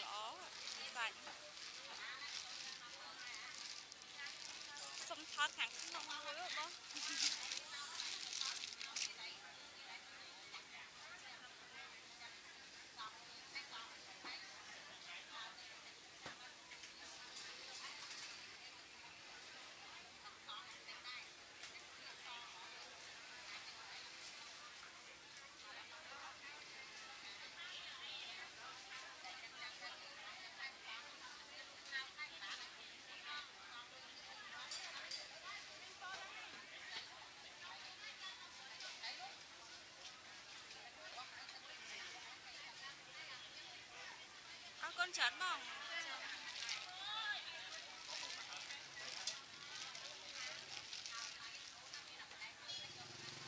ល្អសាច់សុំថតខាងក្នុងមួយបង 钱嘛。